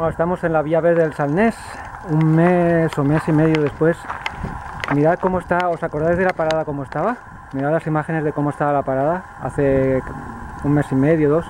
Bueno, estamos en la vía verde del Salnés, un mes o mes y medio después. Mirad cómo está, ¿os acordáis de la parada cómo estaba? Mirad las imágenes de cómo estaba la parada hace un mes y medio, dos.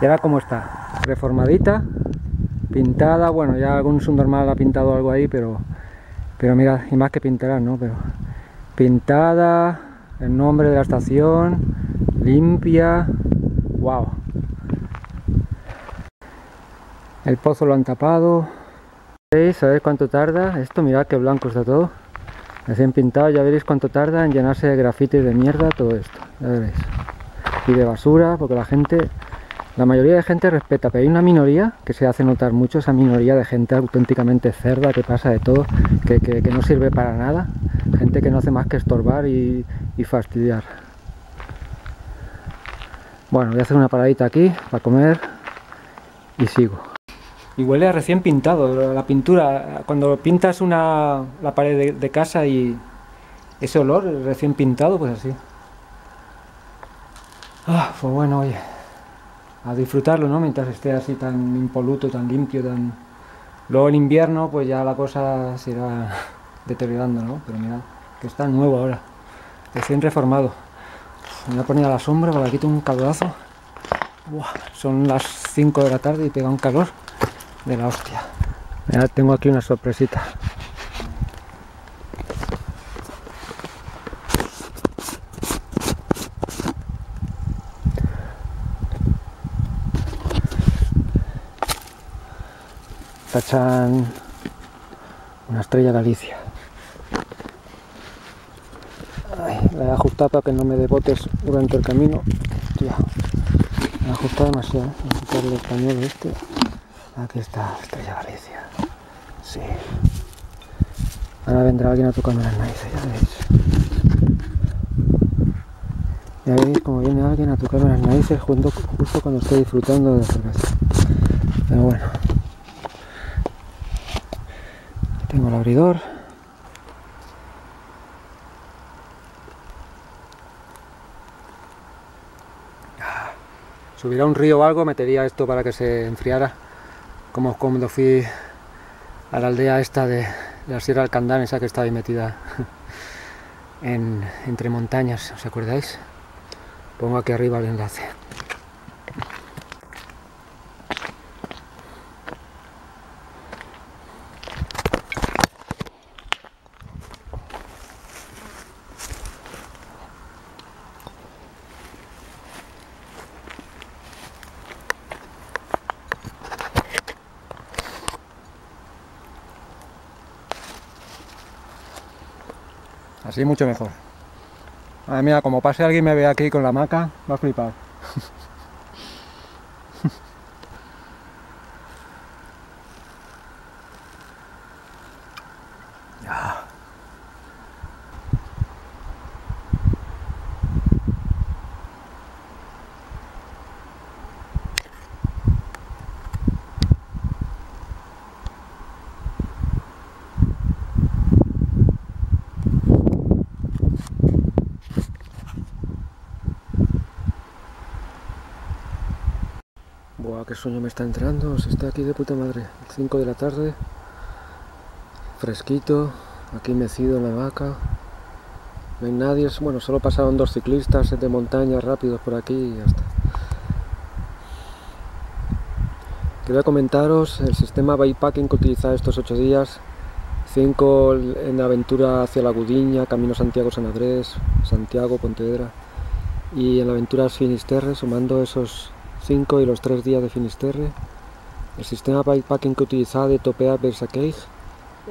Y ahora cómo está, reformadita, pintada, bueno ya algún subnormal ha pintado algo ahí, pero pero mira, y más que pintará, ¿no? Pero pintada, el nombre de la estación, limpia, wow. El pozo lo han tapado. ¿Veis? A cuánto tarda. Esto, mirad qué blanco está todo. Recién pintado, ya veréis cuánto tarda en llenarse de grafiti y de mierda todo esto. Ya veréis. Y de basura, porque la gente la mayoría de gente respeta, pero hay una minoría que se hace notar mucho, esa minoría de gente auténticamente cerda, que pasa de todo, que, que, no sirve para nada, gente que no hace más que estorbar y, y, fastidiar. Bueno, voy a hacer una paradita aquí para comer y sigo. Y huele a recién pintado, la pintura, cuando pintas una, la pared de, de casa y ese olor recién pintado, pues así. Ah, pues bueno, oye a disfrutarlo, ¿no? Mientras esté así tan impoluto, tan limpio, tan... Luego en invierno pues ya la cosa se irá deteriorando, ¿no? Pero mira, que está nuevo ahora, recién reformado. Me voy a poner a la sombra para que quite un calorazo. Buah, son las 5 de la tarde y pega un calor de la hostia. Mira, tengo aquí una sorpresita. Tachan una estrella Galicia. La he ajustado para que no me dé durante el camino. Hostia, la he ajustado demasiado. Voy a el pañuelo este. Aquí está, estrella Galicia. Sí. Ahora vendrá alguien a tocarme las narices, ya veis. Ya veis como viene alguien a tocarme las narices justo, justo cuando estoy disfrutando de la cerveza. Pero bueno. Tengo el abridor. Si hubiera un río o algo, metería esto para que se enfriara. Como cuando fui a la aldea esta de, de la Sierra Alcandán, esa que estaba ahí metida en, entre montañas, ¿os acordáis? Pongo aquí arriba el enlace. Mucho mejor. Mía, como pase alguien me ve aquí con la maca, va a flipar. Qué sueño me está entrando. Se está aquí de puta madre. 5 de la tarde. Fresquito. Aquí mecido en la vaca. No hay nadie. Bueno, solo pasaron dos ciclistas de montaña rápidos por aquí y ya está. Quería comentaros el sistema bikepacking que utiliza estos 8 días. 5 en aventura hacia la Gudiña, Camino Santiago-San Andrés, Santiago, Pontevedra. Y en la aventura Finisterre, sumando esos 5 y los 3 días de Finisterre. El sistema bikepacking que utilizaba de Topea Versaceig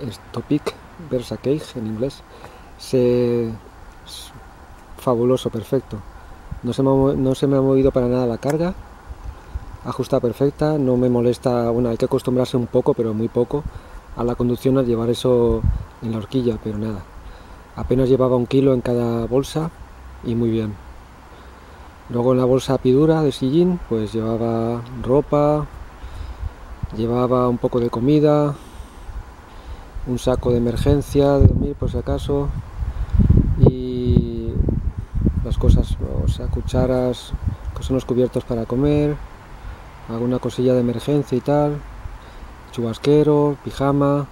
es Topic Versa Cage en inglés. Se, fabuloso, perfecto. No se, me ha, no se me ha movido para nada la carga. Ajusta perfecta, no me molesta, bueno, hay que acostumbrarse un poco, pero muy poco, a la conducción al llevar eso en la horquilla, pero nada. Apenas llevaba un kilo en cada bolsa y muy bien. Luego en la bolsa pidura de sillín, pues llevaba ropa, llevaba un poco de comida, un saco de emergencia de dormir por si acaso y las cosas, o sea, cucharas, que son los cubiertos para comer, alguna cosilla de emergencia y tal, chubasquero, pijama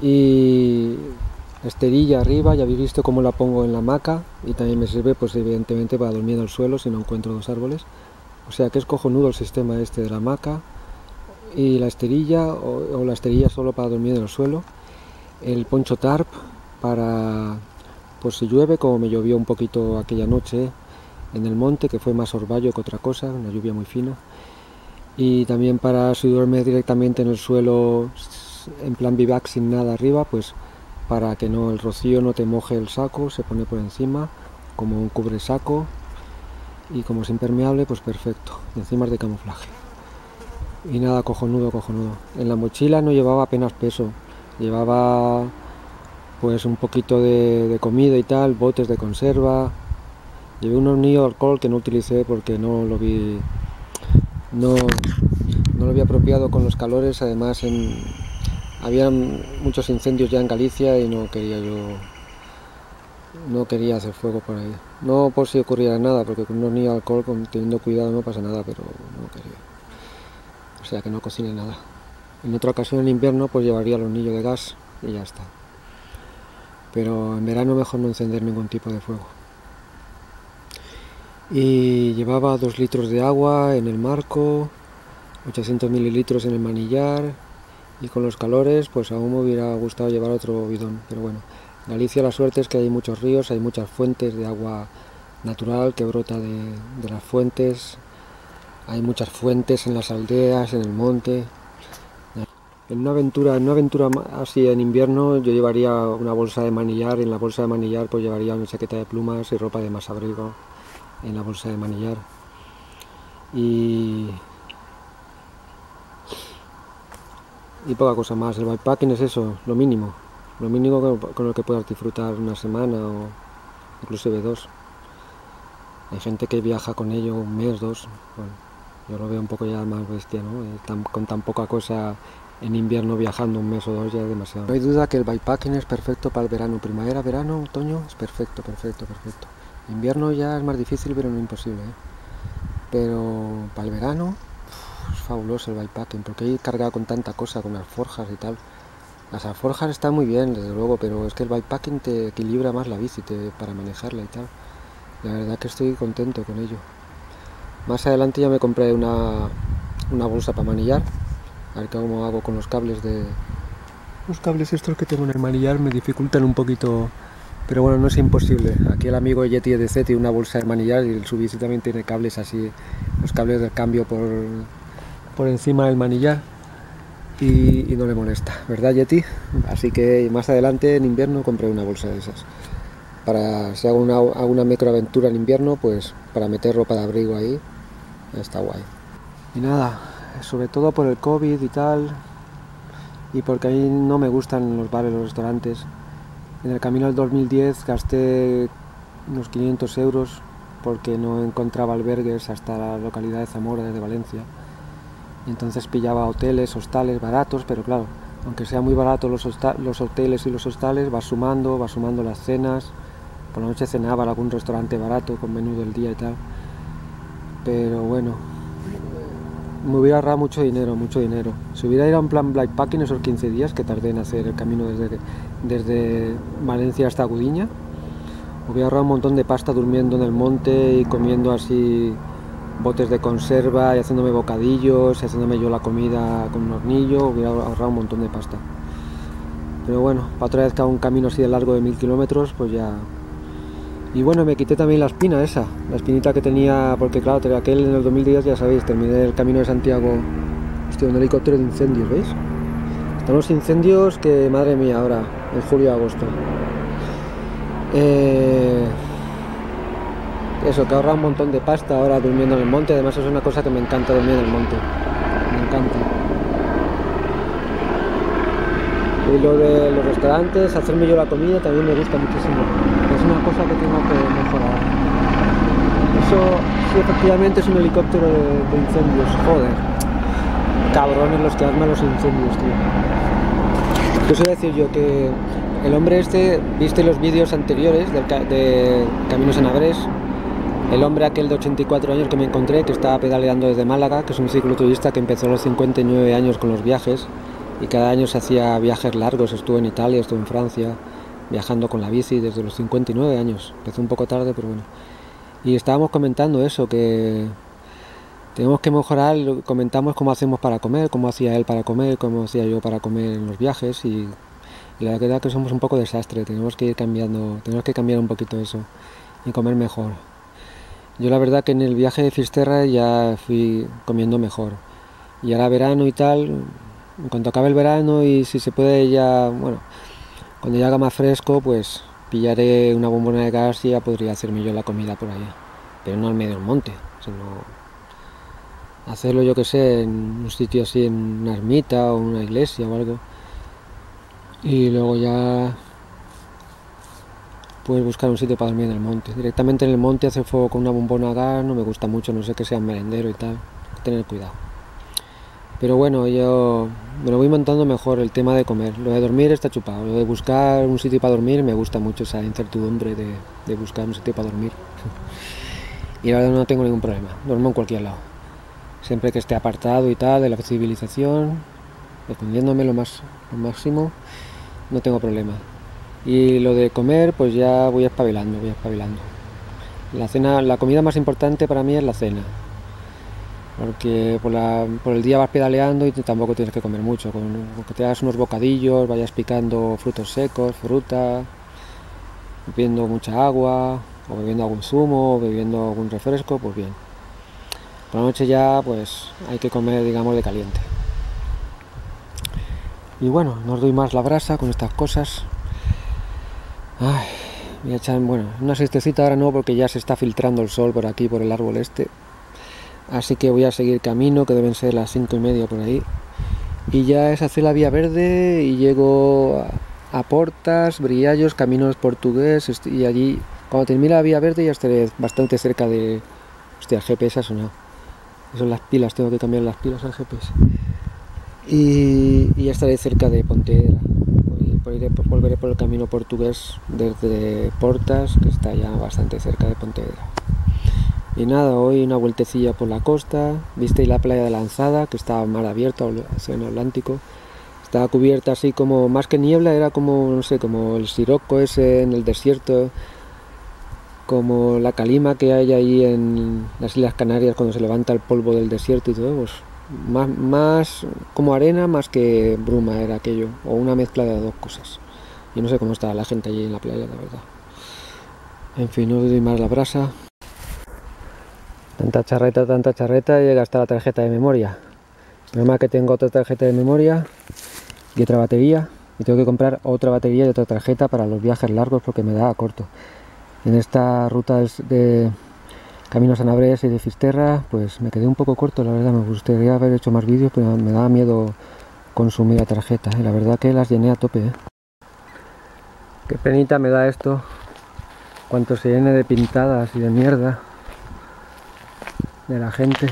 y esterilla arriba, ya habéis visto cómo la pongo en la hamaca y también me sirve pues evidentemente para dormir en el suelo si no encuentro dos árboles. O sea que es cojonudo el sistema este de la hamaca y la esterilla o, la esterilla solo para dormir en el suelo. El poncho tarp para pues si llueve como me llovió un poquito aquella noche en el monte que fue más orvallo que otra cosa, una lluvia muy fina. Y también para si duerme directamente en el suelo en plan vivac sin nada arriba, pues para que no el rocío no te moje el saco, se pone por encima como un cubre saco y como es impermeable, pues perfecto, encima es de camuflaje. Y nada, cojonudo, cojonudo. En la mochila no llevaba apenas peso, llevaba pues un poquito de, comida y tal, botes de conserva, llevé un hornillo de alcohol que no utilicé porque no lo vi, no, no lo había apropiado con los calores, además en, había muchos incendios ya en Galicia y no quería yo no quería hacer fuego por ahí. No por si ocurriera nada porque con hornillo de alcohol teniendo cuidado no pasa nada pero no quería. O sea que no cocine nada. En otra ocasión en invierno pues llevaría el hornillo de gas y ya está. Pero en verano mejor no encender ningún tipo de fuego. Y llevaba dos litros de agua en el marco 800 mililitros en el manillar y con los calores pues aún me hubiera gustado llevar otro bidón, pero bueno, Galicia la suerte es que hay muchos ríos, hay muchas fuentes de agua natural que brota de, las fuentes, hay muchas fuentes en las aldeas, en el monte. En una aventura, en una aventura así en invierno yo llevaría una bolsa de manillar, en la bolsa de manillar pues llevaría una chaqueta de plumas y ropa de más abrigo en la bolsa de manillar. Y y poca cosa más. El bikepacking es eso, lo mínimo, lo mínimo con, lo que puedas disfrutar una semana o inclusive dos. Hay gente que viaja con ello un mes, dos. Bueno, yo lo veo un poco ya más bestia, ¿no? Eh, con tan poca cosa en invierno viajando un mes o dos ya es demasiado. No hay duda que el bikepacking es perfecto para el verano, primavera, verano, otoño, es perfecto, perfecto, perfecto. Invierno ya es más difícil, pero no imposible. ¿eh? Pero para el verano, fabuloso el bikepacking, porque hay cargado con tanta cosa, con alforjas y tal. Las alforjas están muy bien, desde luego, pero es que el bikepacking te equilibra más la bici te, para manejarla y tal. La verdad que estoy contento con ello. Más adelante ya me compré una, una bolsa para manillar. A ver cómo hago con los cables de... Los cables estos que tengo en el manillar me dificultan un poquito pero bueno, no es imposible. Aquí el amigo Yeti EDC tiene una bolsa de manillar y su bici también tiene cables así, los cables del cambio por, por encima del manillar y, no le molesta, ¿verdad Yeti? Así que más adelante en invierno compré una bolsa de esas. Para si hago una, microaventura en invierno, pues para meter ropa de abrigo ahí, está guay. Y nada, sobre todo por el COVID y tal, y porque ahí no me gustan los bares, los restaurantes. En el camino del 2010 gasté unos 500 euros porque no encontraba albergues hasta la localidad de Zamora desde Valencia entonces pillaba hoteles, hostales baratos, pero claro, aunque sea muy barato los, los hoteles y los hostales, va sumando, va sumando las cenas, por la noche cenaba en algún restaurante barato con menú del día y tal, pero bueno, me hubiera ahorrado mucho dinero, mucho dinero. Si hubiera ido en plan packing esos 15 días que tardé en hacer el camino desde, desde Valencia hasta Gudiña, hubiera ahorrado un montón de pasta durmiendo en el monte y comiendo así botes de conserva y haciéndome bocadillos y haciéndome yo la comida con un hornillo, hubiera ahorrado un montón de pasta. Pero bueno, para otra vez que hago un camino así de largo de mil kilómetros, pues ya... Y bueno, me quité también la espina esa, la espinita que tenía, porque claro, aquel en el 2010 ya sabéis, terminé el camino de Santiago, hostia, un helicóptero de incendios, ¿veis? Tenemos incendios que, madre mía, ahora, en julio-agosto. Eso, que ahorra un montón de pasta ahora durmiendo en el monte. Además, es una cosa que me encanta dormir en el monte. Me encanta. Y lo de los restaurantes, hacerme yo la comida también me gusta muchísimo. Es una cosa que tengo que mejorar. Eso, sí, efectivamente es un helicóptero de, incendios. Joder cabrones los que arman los incendios, tío. Yo decir yo que el hombre este, viste los vídeos anteriores de Caminos en Abrés, el hombre aquel de 84 años que me encontré, que estaba pedaleando desde Málaga, que es un cicloturista que empezó a los 59 años con los viajes y cada año se hacía viajes largos, estuvo en Italia, estuvo en Francia, viajando con la bici desde los 59 años. Empezó un poco tarde, pero bueno. Y estábamos comentando eso, que tenemos que mejorar, comentamos cómo hacemos para comer, cómo hacía él para comer, cómo hacía yo para comer en los viajes y, la verdad que somos un poco desastre, tenemos que ir cambiando, tenemos que cambiar un poquito eso y comer mejor. Yo la verdad que en el viaje de Fisterra ya fui comiendo mejor y ahora verano y tal, en cuanto acabe el verano y si se puede ya, bueno, cuando ya haga más fresco pues pillaré una bombona de gas y ya podría hacerme yo la comida por ahí, pero no al medio del monte, sino hacerlo yo que sé en un sitio así, en una ermita o una iglesia o algo. Y luego ya puedes buscar un sitio para dormir en el monte. Directamente en el monte hacer fuego con una bombona gas no me gusta mucho, no sé que sea merendero y tal. Hay tener cuidado. Pero bueno, yo me lo voy montando mejor el tema de comer. Lo de dormir está chupado. Lo de buscar un sitio para dormir me gusta mucho esa incertidumbre de, buscar un sitio para dormir. y la verdad no tengo ningún problema. Duermo en cualquier lado siempre que esté apartado y tal de la civilización, defendiéndome lo, más, lo máximo, no tengo problema. Y lo de comer, pues ya voy espabilando, voy espabilando. La cena, la comida más importante para mí es la cena. Porque por, el día vas pedaleando y tampoco tienes que comer mucho. Con, que te hagas unos bocadillos, vayas picando frutos secos, fruta, bebiendo mucha agua, o bebiendo algún zumo, o bebiendo algún refresco, pues bien. Por la noche ya pues hay que comer digamos de caliente. Y bueno, no os doy más la brasa con estas cosas. Ay, voy echar, bueno, una siestecita ahora no porque ya se está filtrando el sol por aquí, por el árbol este. Así que voy a seguir camino, que deben ser las cinco y media por ahí. Y ya es hacer la vía verde y llego a, Portas, Brillallos, Caminos Portugués y allí, cuando termine la vía verde ya estaré bastante cerca de... Hostia, GPS ha sonado son las pilas, tengo que cambiar las pilas al GPS. Y, ya estaré cerca de Pontevedra. Volveré por el camino portugués desde Portas, que está ya bastante cerca de Pontevedra. Y nada, hoy una vueltecilla por la costa, viste la playa de Lanzada, que estaba mar abierto, océano Atlántico. Estaba cubierta así como, más que niebla, era como, no sé, como el siroco ese en el desierto, como la calima que hay ahí en las Islas Canarias cuando se levanta el polvo del desierto y todo, pues más, más como arena más que bruma era aquello, o una mezcla de dos cosas. Yo no sé cómo está la gente allí en la playa, la verdad. En fin, no doy más la brasa. Tanta charreta, tanta charreta, llega hasta la tarjeta de memoria. Normal que tengo otra tarjeta de memoria y otra batería. Y tengo que comprar otra batería y otra tarjeta para los viajes largos porque me da corto en esta ruta de Caminos a y de Fisterra, pues me quedé un poco corto, la verdad, me gustaría haber hecho más vídeos, pero me daba miedo consumir la tarjeta, y ¿eh? la verdad que las llené a tope. ¿eh? Qué penita me da esto, cuanto se llene de pintadas y de mierda de la gente.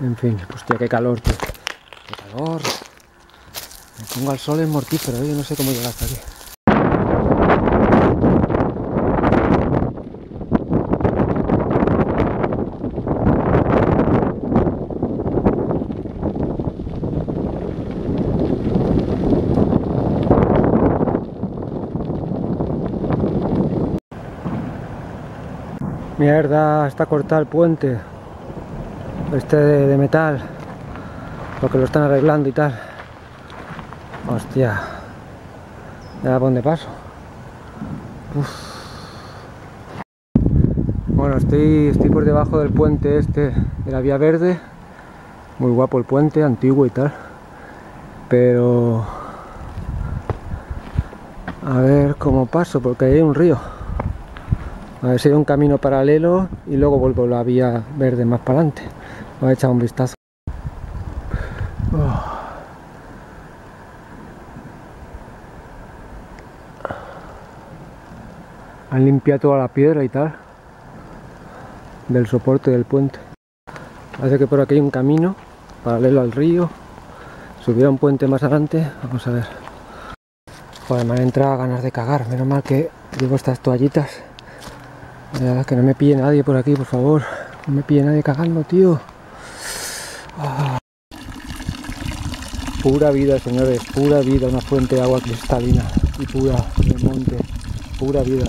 En fin, hostia, qué calor, tío. Pongo al sol es mortífero, ¿eh? yo no sé cómo llegar hasta aquí. Mierda, está cortado el puente este de, metal porque lo están arreglando y tal hostia ya por dónde paso Bueno, estoy, estoy por debajo del puente este de la Vía Verde. Muy guapo el puente, antiguo y tal. Pero... A ver cómo paso, porque hay un río. A ver si hay un camino paralelo y luego vuelvo a la vía verde más para adelante. Voy a echar un vistazo. Han limpiado toda la piedra y tal del soporte del puente. Parece que por aquí hay un camino paralelo al río. Subir a un puente más adelante. Vamos a ver. Joder, me han entrado ganas de cagar. Menos mal que llevo estas toallitas. que no me pille nadie por aquí, por favor. No me pille nadie cagando, tío. Ah. Pura vida, señores. Pura vida. Una fuente de agua cristalina y pura del monte. Pura vida.